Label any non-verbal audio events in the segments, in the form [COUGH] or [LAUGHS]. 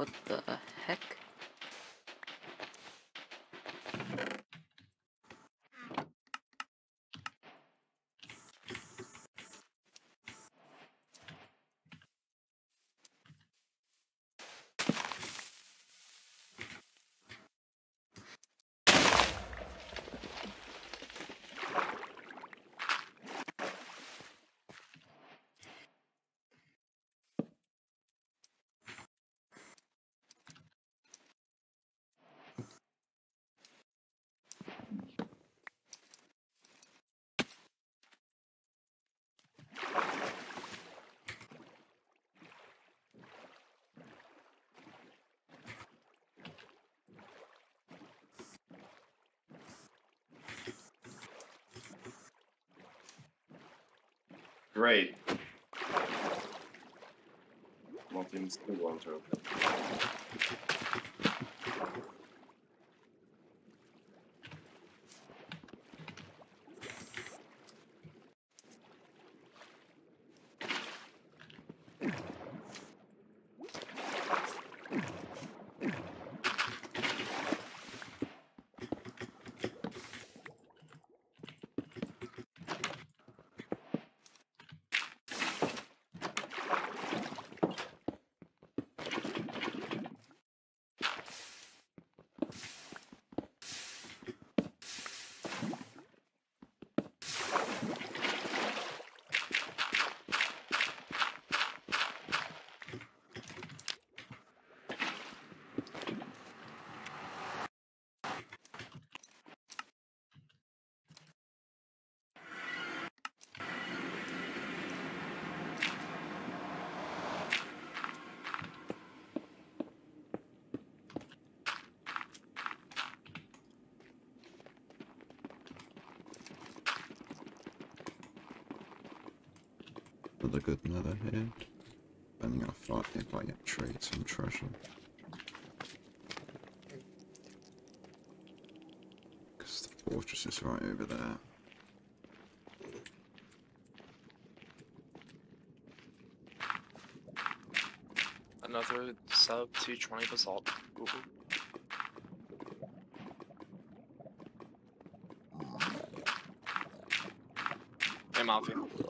What the Great. Nothing's still going to open. Another good nether here. Depending how far if I get trades and treasure. Because the fortress is right over there. Another sub 220 basalt. Hey. Oh,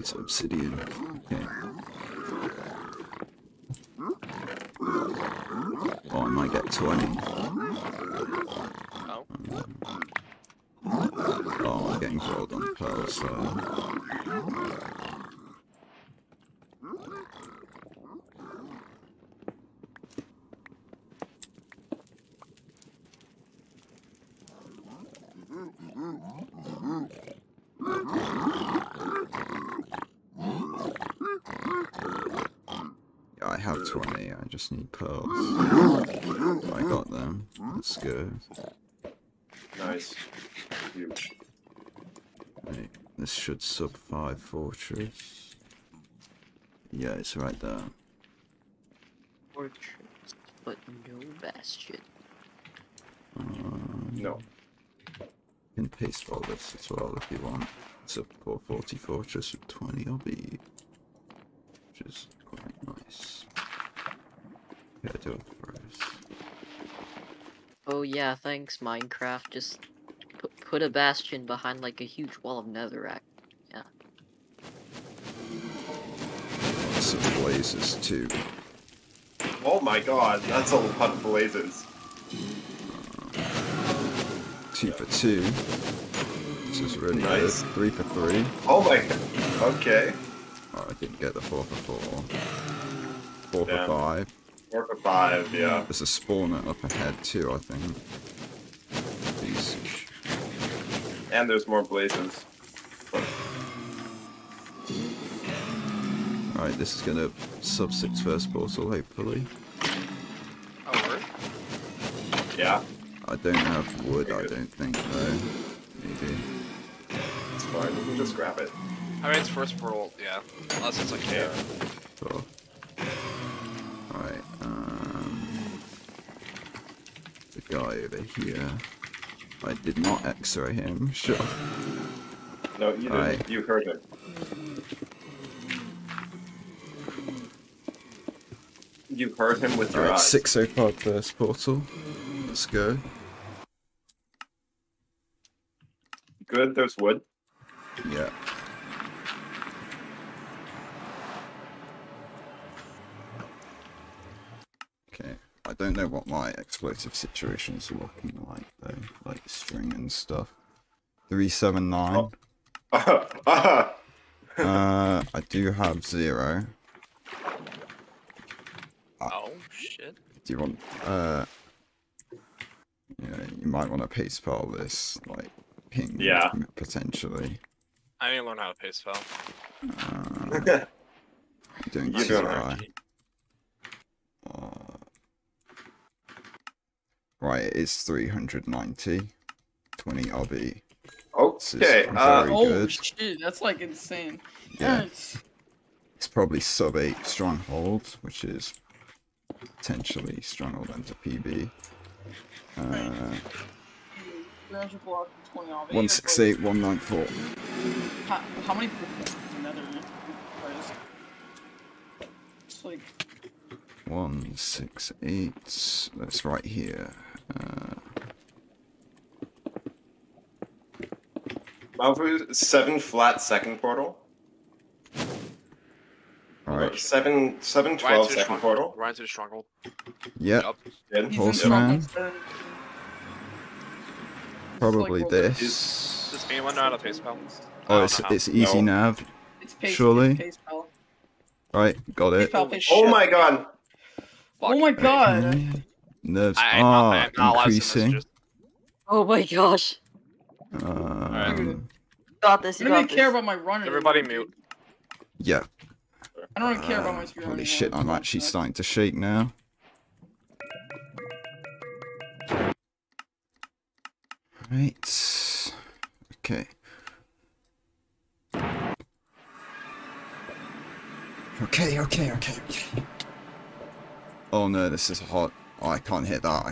Use obsidian. Okay. Oh, I might get 20. Oh. Oh, I'm getting gold on pearls, so. Have 20, I just need pearls. I got them. That's good. Nice. Huge. This should sub 5 fortress. Yeah, it's right there. Fortress, but no bastion. Um, No. You can paste all this as well if you want. It's a 440 fortress with 20 LB. Which is quite nice. Yeah, do it first. Oh yeah, thanks Minecraft. Just put put a bastion behind like a huge wall of netherrack. Yeah. Some blazes too. Oh my god, that's a lot of blazes. two for two. This is really Nice. good. Three for three. Oh my god. Okay. Oh, I didn't get the four for four. Four Damn. for five. Four for five, yeah. There's a spawner up ahead too, I think. These. And there's more blazes. Alright, this is gonna sub six first portal, hopefully. Oh. Yeah, I don't have wood, I good. don't think, though. Maybe. it's fine. We can just grab it. I mean, it's first portal, yeah. Unless it's a cave. Cool. Alright, um. The guy over here. I did not x ray him, sure. No, you didn't. You heard him. You heard him with your Alright, eyes. 605 first portal. Let's go. Good, there's wood. Yeah. Okay. I don't know what my explosive situations are looking like though, like string and stuff. Three seven nine. Oh. Ah, [LAUGHS] Uh, I do have zero. Oh, shit. Do you want? Uh, you know, you might want to paste file this, like ping. Yeah. Potentially. I need to learn how to pace spell. Uh, [LAUGHS] doing You don't CRI. Uh, right, it is 390. 20 RB. This is okay, uh, Oh good. shit, that's like insane. Yeah, Yes. it's probably sub 8 stronghold, which is potentially stronghold into PB. Uh, 300 block and 20 off. 168, 194. How, how many people another? It's like 168. That's right here. Uh, Mauvu, seven flat second portal. alright. Seven, seven, Ryan twelve to the second stronghold. portal. Ryan to the stronghold. Yep. Yup. Good. he's Horseman. in strong Probably like, this. Does anyone know how to pace spell? I Oh, it's, it's easy No. nav. It's pace, Surely. It's pace pal. Right, got Pace it. pal, pace Oh shit. my god. Oh my god. Okay. Nerves I, I'm are I'm not allowed increasing. messages. Oh my gosh. Um, Got this. I You don't got even care about my runner. Everybody mute. yeah. I don't even care about my Uh, spear Holy anymore. shit, I'm actually starting to shake now. Right. Okay. Okay, okay, okay, okay. Oh no, this is hot. Oh, I can't hit that. I